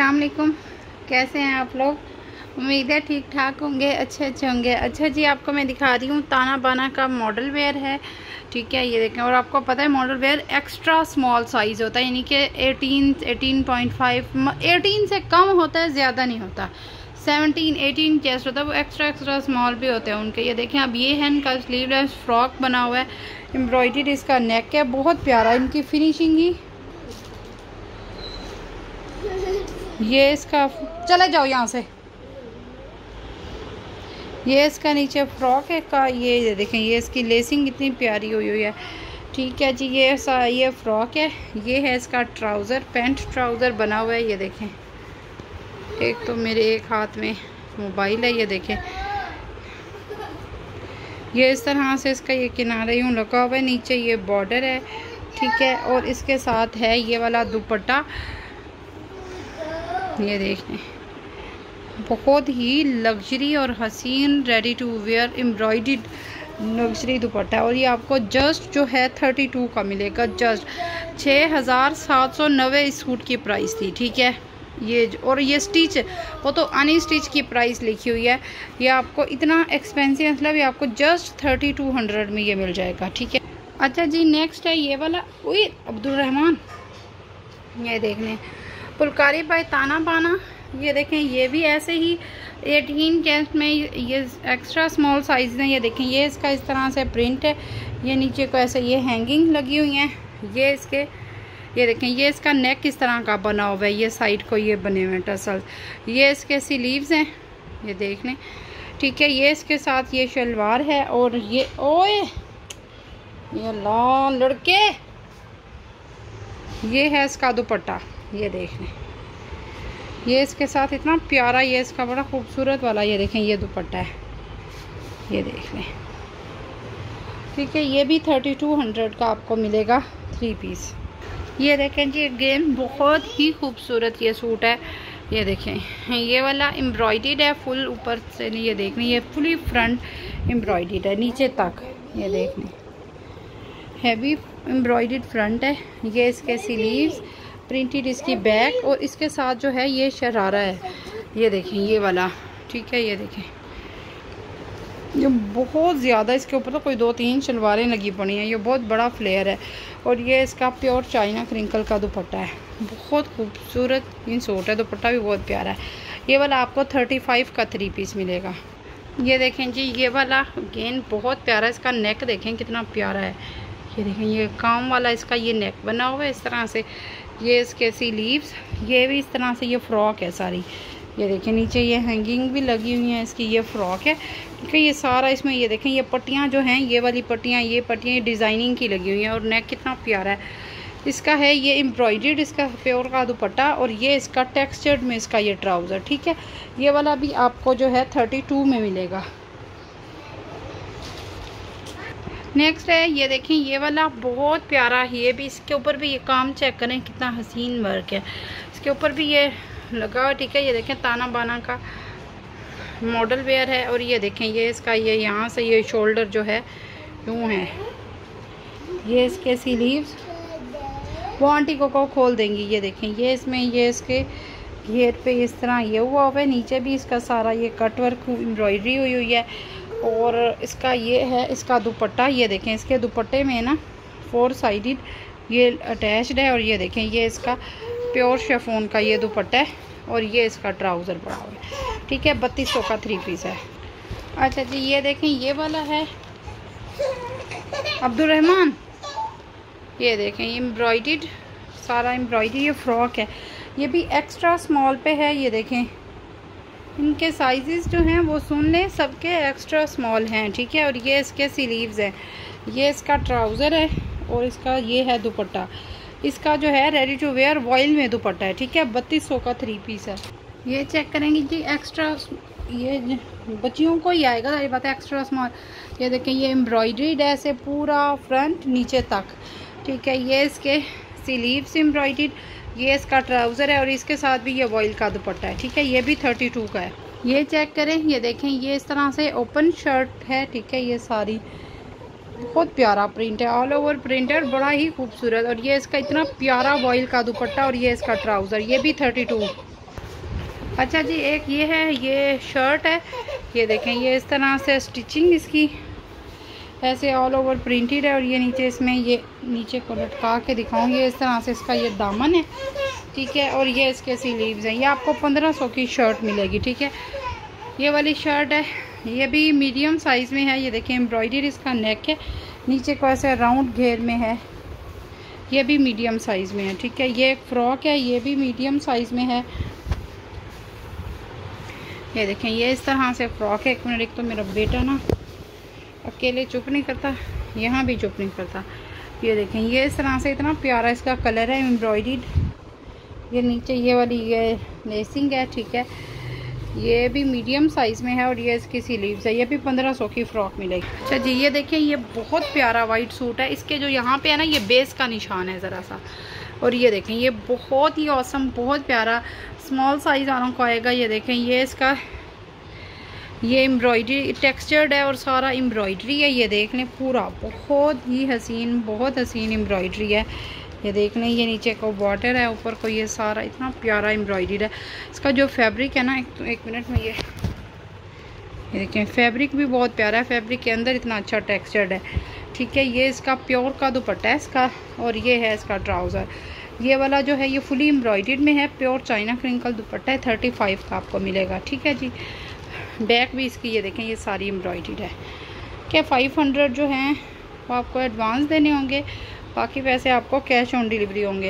अलकुम कैसे हैं आप लोग? उम्मीद है ठीक ठाक होंगे अच्छे अच्छे होंगे। अच्छा जी, आपको मैं दिखा रही हूँ ताना बाना का मॉडल वेयर है। ठीक है, ये देखें, और आपको पता है model wear extra small size होता है, यानी कि 18 18.5 18 से कम होता है, ज़्यादा नहीं होता। 17 18 कैसे होता है, वो एक्स्ट्रा एक्स्ट्रा स्मॉल भी होते हैं उनके। ये देखें, अब ये है इनका स्लीवलेस फ्रॉक बना हुआ है। एम्ब्रॉयडरी इसका नेक है, बहुत प्यारा। इनकी फिनिशिंग ही ये इसका चले जाओ यहाँ से। ये इसका नीचे फ्रॉक है का, ये देखें, ये इसकी लेसिंग इतनी प्यारी हुई हुई है। ठीक है जी, ये सा, ये फ्रॉक है, ये है इसका ट्राउज़र, पेंट ट्राउज़र बना हुआ है, ये देखें। एक तो मेरे एक हाथ में मोबाइल है, ये देखें। ये इस तरह से इसका ये किनारा यूँ लगा हुआ है, नीचे ये बॉर्डर है, ठीक है, और इसके साथ है ये वाला दुपट्टा। ये देख लें बहुत ही लग्जरी और हसीन ready to wear embroidered luxury दुपट्टा। और ये आपको जस्ट जो है थर्टी टू का मिलेगा। जस्ट छः हज़ार सात सौ नब्बे इस सूट की प्राइस थी, ठीक है? ये और ये स्टिच वो तो अनी स्टिच की प्राइस लिखी हुई है। ये आपको इतना एक्सपेंसिव मतलब ये आपको जस्ट थर्टी टू हंड्रेड में ये मिल जाएगा, ठीक है? अच्छा जी नेक्स्ट है ये वाला। वही अब्दुलरहमान ये देख लें। फुलकारी बाय ताना बाना। ये देखें, ये भी ऐसे ही एटीन कैश में ये एक्स्ट्रा स्मॉल साइज़ में ये देखें, ये इसका इस तरह से प्रिंट है। ये नीचे को ऐसे ये हैंगिंग लगी हुई हैं। ये इसके, ये देखें, ये इसका नेक किस तरह का बना हुआ है। ये साइड को ये बने हुए हैं टसल ये इसके स्लीव्स हैं। ये देख लें। ठीक है, ये इसके साथ ये शलवार है और ये, ओए! ये लाल लड़के! ये है इसका दुपट्टा। ये देख लें। ये इसके साथ इतना प्यारा, ये इसका बड़ा खूबसूरत वाला, ये देखें, ये दुपट्टा है। ये देख लें। ठीक है, ये भी थर्टी टू हंड्रेड का आपको मिलेगा थ्री पीस ये देखें जी अगेन बहुत ही खूबसूरत ये सूट है। ये देखें, ये वाला एम्ब्रॉयड है फुल ऊपर से नहीं, ये देख लें, ये फुली फ्रंट एम्ब्रॉयड है, नीचे तक, ये देख लें। हैवी एम्ब्रॉयड फ्रंट है, ये इसके स्लीव्स प्रिंटेड इसकी बैक और इसके साथ जो है ये शरारा है। ये देखें, ये वाला। ठीक है, ये देखें। ये बहुत ज़्यादा इसके ऊपर तो कोई दो तीन शलवारें लगी पड़ी हैं। ये बहुत बड़ा फ्लेयर है और ये इसका प्योर चाइना क्रिंकल का दुपट्टा है। बहुत खूबसूरत इन सूट है। दुपट्टा भी बहुत प्यारा है। ये वाला आपको थर्टी फाइव का थ्री पीस मिलेगा। ये देखें जी, ये वाला गेंद बहुत प्यारा है। इसका नेक देखें, कितना प्यारा है। ये देखें ये काम वाला इसका ये नेक बना हुआ है इस तरह से। ये इसके सी लीव्स ये भी इस तरह से ये फ्रॉक है सारी। ये देखें नीचे ये हैंगिंग भी लगी हुई हैं, इसकी ये फ्रॉक है। क्योंकि ये सारा इसमें ये देखें, ये पट्टियाँ जो हैं, ये वाली पट्टियाँ, ये पट्टियाँ डिज़ाइनिंग की लगी हुई हैं और नेक कितना प्यारा है। इसका है ये एम्ब्रॉयड्रीड इसका प्योर का दुपट्टा और ये इसका टेक्सचर्ड में इसका ये ट्राउज़र ठीक है? ये वाला भी आपको जो है थर्टी टू में मिलेगा। नेक्स्ट है, ये देखें, ये वाला बहुत प्यारा है ये भी इसके ऊपर भी ये काम चेक करें, कितना हसीन वर्क है। इसके ऊपर भी ये लगा हुआ ठीक है, ये देखें, ताना बाना का मॉडल वेयर है। और ये देखें, ये इसका, ये यहाँ से ये शोल्डर जो है, यूँ है। ये इसके सीलीव्स वो आंटी को को खोल देंगी। ये देखें, ये इसमें, ये इसके घेर पे इस तरह ये हुआ हुआ है। नीचे भी इसका सारा ये कट वर्क एम्ब्रॉयडरी हुई हुई है। और इसका ये है, इसका दुपट्टा, ये देखें, इसके दुपट्टे में ना फोर साइडेड ये अटैच्ड है और ये देखें, ये इसका प्योर शेफोन का ये दुपट्टा है और ये इसका ट्राउज़र बड़ा हुआ है। ठीक है, बत्तीस सौ का थ्री पीस है। अच्छा जी, ये देखें, ये वाला है अब्दुलरहमान। ये देखें एम्ब्रॉयड सारा एम्ब्रॉयडरी ये फ्रॉक है। ये भी एक्स्ट्रा स्मॉल पे है, ये देखें। इनके साइजेस जो हैं, वो सुन लें, सबके एक्स्ट्रा स्मॉल हैं, ठीक है? और ये इसके सिलीव्स हैं। ये इसका ट्राउज़र है और इसका ये है दुपट्टा। इसका जो है रेडी टू वेयर वॉइल में दुपट्टा है, ठीक है? बत्तीस सौ का थ्री पीस है। ये चेक करेंगे जी एक्स्ट्रा ये बच्चियों को ही आएगा सारी बात है एक्स्ट्रा स्मॉल ये देखें, ये एम्ब्रॉयड्रीड है ऐसे पूरा फ्रंट नीचे तक। ठीक है, ये इसके सिलीव्स एम्ब्रॉयड ये इसका ट्राउज़र है और इसके साथ भी ये वॉइल का दुपट्टा है, ठीक है? ये भी थर्टी टू का है। ये चेक करें, ये देखें, ये इस तरह से ओपन शर्ट है, ठीक है? ये सारी बहुत प्यारा प्रिंट है ऑल ओवर प्रिंट है बड़ा ही खूबसूरत। और ये इसका इतना प्यारा वॉइल का दुपट्टा और ये इसका ट्राउज़र, ये भी थर्टी टू अच्छा जी, एक ये है, ये शर्ट है। ये देखें, ये इस तरह से स्टिचिंग इसकी ऐसे ऑल ओवर प्रिंटेड है और ये नीचे इसमें ये नीचे को लटका के दिखाऊँ ये इस तरह से इसका ये दामन है। ठीक है, और ये इसके स्लीव्स हैं। ये आपको पंद्रह सौ की शर्ट मिलेगी, ठीक है? ये वाली शर्ट है। ये भी मीडियम साइज़ में है। ये देखिए एम्ब्रॉयडरी इसका नेक है। नीचे को ऐसे राउंड घेर में है। ये भी मीडियम साइज़ में है, ठीक है? ये एक फ़्रॉक है, ये भी मीडियम साइज़ में है। ये देखें, ये इस तरह से फ़्रॉक है। एक मिनट, एक तो मेरा बेटा ना अकेले चुप नहीं करता, यहाँ भी चुप नहीं करता। ये देखें, ये इस तरह से इतना प्यारा इसका कलर है एम्ब्रॉयड ये नीचे ये वाली ये लेसिंग है, ठीक है। ये भी मीडियम साइज़ में है और ये इसकी स्लीव्स है। ये भी पंद्रह सौ की फ़्रॉक मिलेगी। अच्छा जी, ये देखिए, ये बहुत प्यारा वाइट सूट है। इसके जो यहाँ पे है ना, ये बेस का निशान है ज़रा सा। और ये देखें, ये बहुत ही औसम बहुत प्यारा स्मॉल साइज़ वालों को आएगा। ये देखें, ये इसका ये एम्ब्रॉयडरी टेक्सचर्ड है और सारा एम्ब्रॉयडरी है। ये देख लें पूरा बहुत ही हसीन बहुत हसीन एम्ब्रॉयडरी है। ये देख लें ये नीचे को बॉर्डर है ऊपर को ये सारा इतना प्यारा एम्ब्रॉयडरी है। इसका जो फैब्रिक है ना एक, तो एक मिनट में ये ये देखें फैब्रिक भी बहुत प्यारा है। फैब्रिक के अंदर इतना अच्छा टेक्सचर्ड है। ठीक है ये इसका प्योर का दुपट्टा है इसका और ये है इसका ट्राउज़र ये वाला जो है ये फुली एम्ब्रॉयड में है। प्योर चाइना क्रिंकल दुपट्टा है थर्टी फाइव का आपको मिलेगा। ठीक है जी? बैक भी इसकी, ये देखें, ये सारी एम्ब्रॉयड है। क्या फाइव हंड्रेड जो हैं, वो आपको एडवांस देने होंगे, बाकी पैसे आपको कैश ऑन डिलीवरी होंगे।